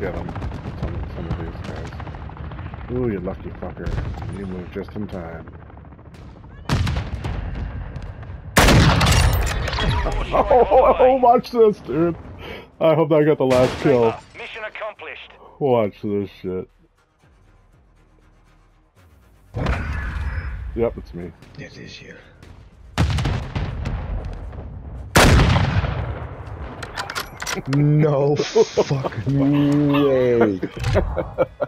get them. Some, some of these guys. Ooh, you lucky fucker. You moved just in time. Oh, oh, oh, watch this, dude. I hope I got the last kill. Mission accomplished. Watch this shit. Yep, it's me. It is you. No fucking way.